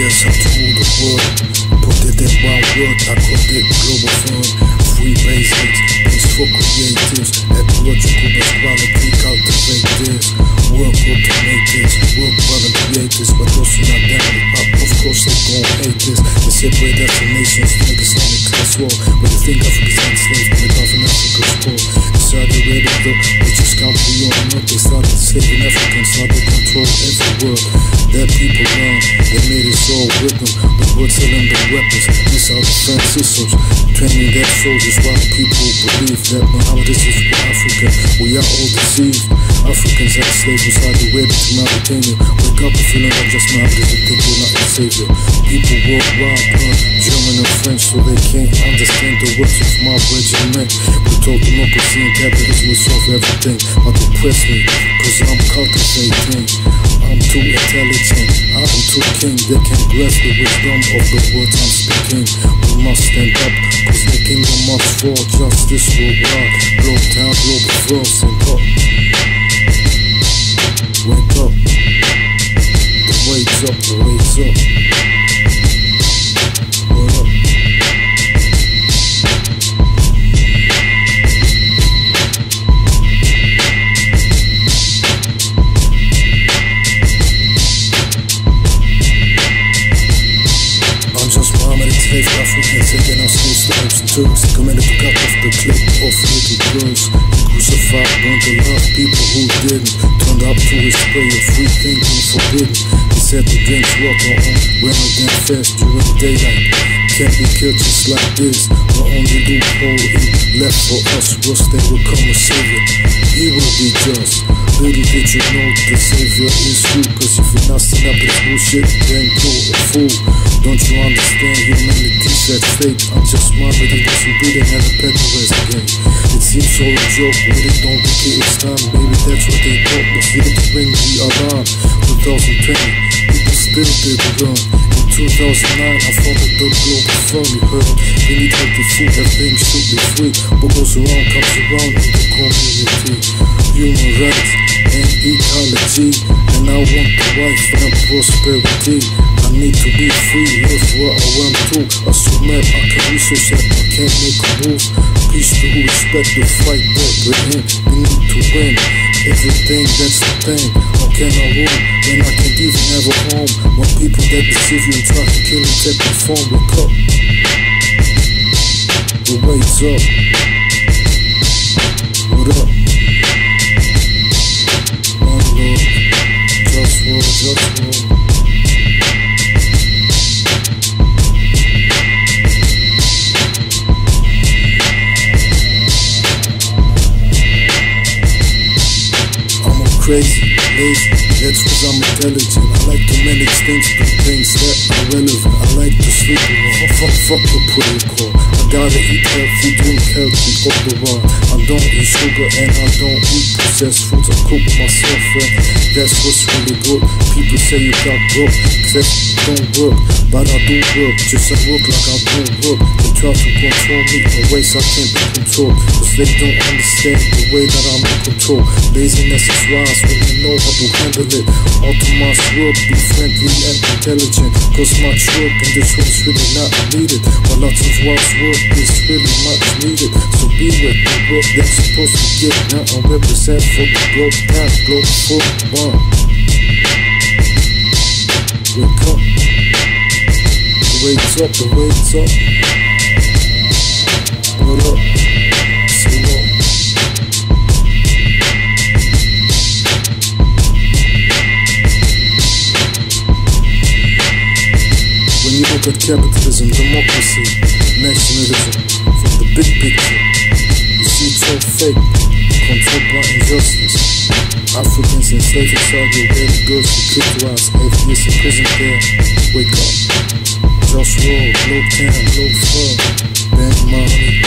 world. Put it in one word, I call it global fun. Free basics, base for creatives. Ecological best quality, cultivate this. Work automators, work brother creators, but those who not down with pop, of course they gon' hate this. They separate us from nations, niggas on the class war. But they think Africa's enslaved, but they come from Africa's poor. The the, we just can't be on up. They started enslaving Africans, now they control every world. That people learn, they made us all with them. The words selling the weapons, missile defense systems. Training their soldiers while people believe that Muhammad is for Africa. We are all deceived. Africans are slaves the web to Mauritania. Wake up and feeling like just Muhammad is thing, we're not a savior. People worldwide learn German and French so they can't understand the words of my regiment. We told democracy and capitalism will solve everything. But depress me, cause I'm cultivating. I'm too intelligent, I'm too king. They can't grasp the wisdom of the words I'm speaking. We must stand up, cause the kingdom must fall. Justice will rise, blow down, global first and up. And Committed to cut off the clip of little girls He crucified, burned the love people who didn't. Turned up to his spray of free thinking forbidden. He said the drinks water on running them fast during daylight Can't be killed just like this. The only loophole he left for us was they would come a savior. He will be just. Little did you know the savior is you. Cause if you're not up this bullshit then you're a fool Don't you understand? Humanity's at stake I'm just Muhammad and some breathing and a pen to rest It seems all a joke when it don't think it's time Maybe that's what they thought was needed to bring the alarm 2020 people still didn't learn In 2009 I founded the global fund You heard. We need help to see food things should be free. What goes around comes around in the community. Human rights and ecology. And I want the life and prosperity I need to be free, live where I want to. I submit, I can research that I can't make a move. To who respect the fight that we're We need to win Everything, that's the thing. How can I win when I can't even have a home? When people that deceive you and try to kill you take the phone. Wake up. The wait's up. What up? One love Just war, just war crazy, lazy, that's cause I'm intelligent. I like to manage things, do things that are relevant. I like to sleep around, fuck, fuck the protocol. I gotta eat healthy, drink healthy, overall. I don't eat sugar and I don't eat processed foods. I cook myself and that's what's really good. People say you got broke, that don't work, but I do work. Just I work like I don't work. They try to control me in ways I can't be controlled. Cause they don't understand the way that I'm in control. Laziness is wise when you know how to handle it. Automatic work, be friendly and intelligent. Cause much work in this is really not needed. While lots of wise work is really much needed. So be with the work that's supposed to get. I represent for the globe, path, globe, full one. Wake up. Wait's up, wait's up. What up? Say what? When you capitalism, democracy, nationalism, from the big picture, you see all fake, controlled by injustice. Africans enslaved inside your baby girls who kicked to us, atheists in prison there. Wake up. Just roll, low town, low fur, bend money,